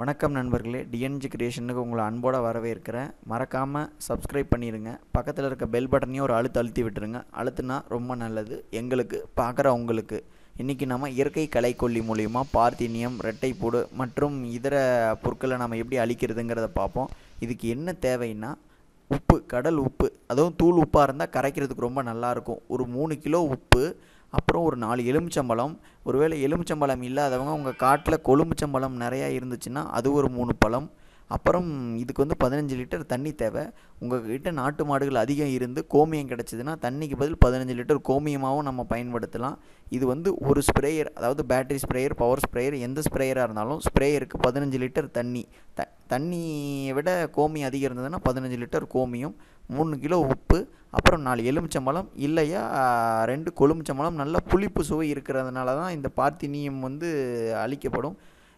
வணக்கம் நண்பர்களே டிஎன்ஜி கிரியேஷனுக்கு உங்களை அன்போடு வரவேற்கிறேன். மறக்காமல் சப்ஸ்கிரைப் பண்ணிடுங்க பக்கத்தில் இருக்க பெல் பட்டனையும் ஒரு அழுத்து அழுத்தி விட்டுருங்க. அழுத்துனா ரொம்ப நல்லது. எங்களுக்கு பார்க்குற உங்களுக்கு இன்றைக்கி நம்ம இயற்கை கலைக்கொல்லி மூலிமா பார்த்தீனியம் ரெட்டைப்பூடு மற்றும் இதர பொருட்களை நம்ம எப்படி அழிக்கிறதுங்கிறத பார்ப்போம். இதுக்கு என்ன தேவைன்னா உப்பு கடல் உப்பு. அதுவும் தூள் உப்பாக இருந்தால் கரைக்கிறதுக்கு ரொம்ப நல்லாயிருக்கும் ஒரு மூணு கிலோ உப்பு அப்புறம் ஒரு நாலு எலுமிச்சம்பழம். ஒருவேளை எலுமிச்சம்பழம் இல்லாதவங்க உங்கள் காட்டில் கொழுமிச்சம்பழம் நிறையா இருந்துச்சுன்னா அது ஒரு மூணு பழம். அப்புறம் இதுக்கு வந்து பதினஞ்சு லிட்டர் தண்ணி தேவை. உங்கள் கிட்டே நாட்டு மாடுகள் அதிகம் இருந்து கோமியம் கிடச்சிதுன்னா தண்ணிக்கு பதில் பதினஞ்சு லிட்டர் கோமியமாகவும் நம்ம பயன்படுத்தலாம். இது வந்து ஒரு ஸ்ப்ரேயர் அதாவது பேட்டரி ஸ்ப்ரேயர் பவர் ஸ்ப்ரேயர் எந்த ஸ்ப்ரேயராக இருந்தாலும் ஸ்ப்ரேயருக்கு பதினஞ்சு லிட்டர் தண்ணி த தண்ணியை விட கோமி அதிகம் இருந்ததுன்னா பதினஞ்சு லிட்டர் கோமியம் மூணு கிலோ உப்பு அப்புறம் நாலு எலுமிச்சம்பழம் இல்லையா ரெண்டு கொழுமிச்சம்பழம் நல்ல புளிப்பு சுவை இருக்கிறதுனால தான் இந்த பார்த்தீனியம் வந்து அழிக்கப்படும்.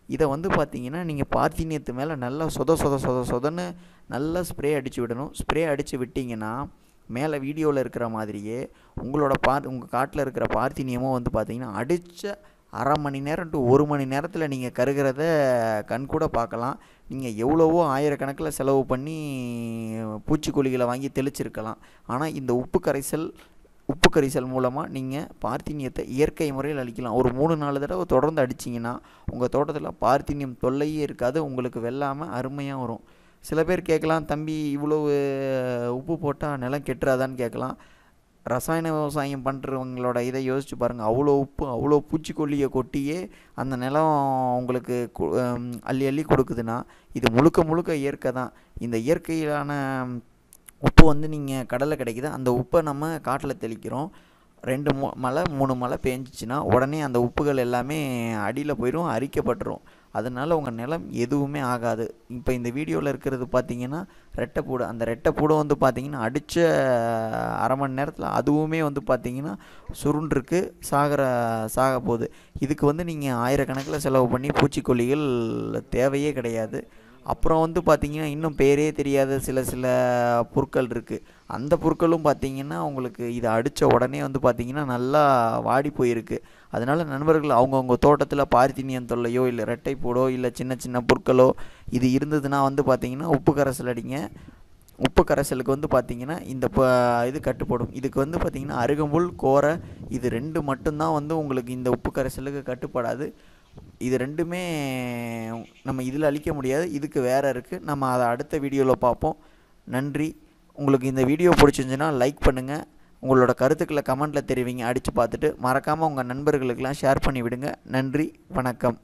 இதை வந்து பார்த்தீங்கன்னா நீங்கள் பார்த்தீனியத்து மேலே நல்லா சொத சொத சொத சொதன்னு நல்லா ஸ்ப்ரே அடித்து விடணும். ஸ்ப்ரே அடித்து விட்டிங்கன்னா மேலே வீடியோவில் இருக்கிற மாதிரியே உங்களோட பார் உங்கள் காட்டில் இருக்கிற பார்த்தீனியமும் வந்து பார்த்தீங்கன்னா அடித்த அரை மணி நேரம் டு ஒரு மணி நேரத்தில் நீங்கள் கருகிறத கண்கூட பார்க்கலாம் நீங்கள் எவ்வளவோ ஆயிரக்கணக்கில் செலவு பண்ணி பூச்சிக்கொல்லிகளை வாங்கி தெளிச்சிருக்கலாம். ஆனால் இந்த உப்பு கரைசல் உப்பு கரிசல் மூலமாக நீங்கள் பார்த்தீனியத்தை இயற்கை முறையில் அழிக்கலாம். ஒரு மூணு நாலு தடவை தொடர்ந்து அடிச்சிங்கன்னா உங்கள் தோட்டத்தில் பார்த்தீனியம் தொல்லையே இருக்காது. உங்களுக்கு வெள்ளாமல் அருமையாக வரும். சில பேர் கேட்கலாம் தம்பி இவ்வளவு உப்பு போட்டால் நிலம் கெட்டுறாதான்னு கேட்கலாம். ரசாயன விவசாயம் பண்ணுறவங்களோட இதை யோசிச்சு பாருங்கள் அவ்வளோ உப்பு அவ்வளோ பூச்சிக்கொல்லியை கொட்டியே அந்த நிலம் உங்களுக்கு அள்ளி அள்ளி கொடுக்குதுன்னா இது முழுக்க முழுக்க இயற்கை தான். இந்த இயற்கையிலான உப்பு வந்து நீங்கள் கடலில் கிடைக்குது. அந்த உப்பை நம்ம காட்டில் தெளிக்கிறோம். ரெண்டு மூ மழை மூணு மழை பேஞ்சிச்சின்னா உடனே அந்த உப்புகள் எல்லாமே அடியில் போயிடும் அரிக்கப்பட்டுரும். அதனால் உங்கள் நிலம் எதுவுமே ஆகாது. இப்போ இந்த வீடியோவில் இருக்கிறது பார்த்தீங்கன்னா ரெட்டைப்பூடு அந்த ரெட்டைப்பூடு வந்து பார்த்தீங்கன்னா அடித்த அரை மணி நேரத்தில் அதுவுமே வந்து பார்த்தீங்கன்னா சுருண்டிருக்கு சாகிற சாக போகுது. இதுக்கு வந்து நீங்கள் ஆயிரக்கணக்கில் செலவு பண்ணி பூச்சிக்கொல்லிகள் தேவையே கிடையாது. அப்புறம் வந்து பார்த்திங்கன்னா இன்னும் பேரே தெரியாத சில சில பொருட்கள் இருக்குது அந்த பொருட்களும் பார்த்திங்கன்னா உங்களுக்கு இதை அடித்த உடனே வந்து பார்த்திங்கன்னா நல்லா வாடி போயிருக்கு. அதனால் நண்பர்கள் அவங்கவுங்க தோட்டத்தில் பார்த்தீனியம் தொல்லையோ இல்லை ரெட்டைப்பூடோ இல்லை சின்ன சின்ன பொருட்களோ இது இருந்ததுன்னா வந்து பார்த்திங்கன்னா உப்பு கரைசல் அடிங்க. உப்பு கரைசலுக்கு வந்து பார்த்திங்கன்னா இந்த ப இது கட்டுப்படும். இதுக்கு வந்து பார்த்திங்கன்னா அருகம்புல் கோரை இது ரெண்டு மட்டும்தான் வந்து உங்களுக்கு இந்த உப்பு கரைசலுக்கு கட்டுப்படாது. இது ரெண்டுமே நம்ம இதில் அழிக்க முடியாது. இதுக்கு வேறு இருக்குது நம்ம அதை அடுத்த வீடியோவில் பார்ப்போம். நன்றி. உங்களுக்கு இந்த வீடியோ பிடிச்சிருந்துச்சுன்னா லைக் பண்ணுங்கள் உங்களோட கருத்துக்களை கமெண்ட்டில் தெரிவிங்க. அடித்து பார்த்துட்டு மறக்காமல் உங்கள் நண்பர்களுக்கெல்லாம் ஷேர் பண்ணி விடுங்க. நன்றி. வணக்கம்.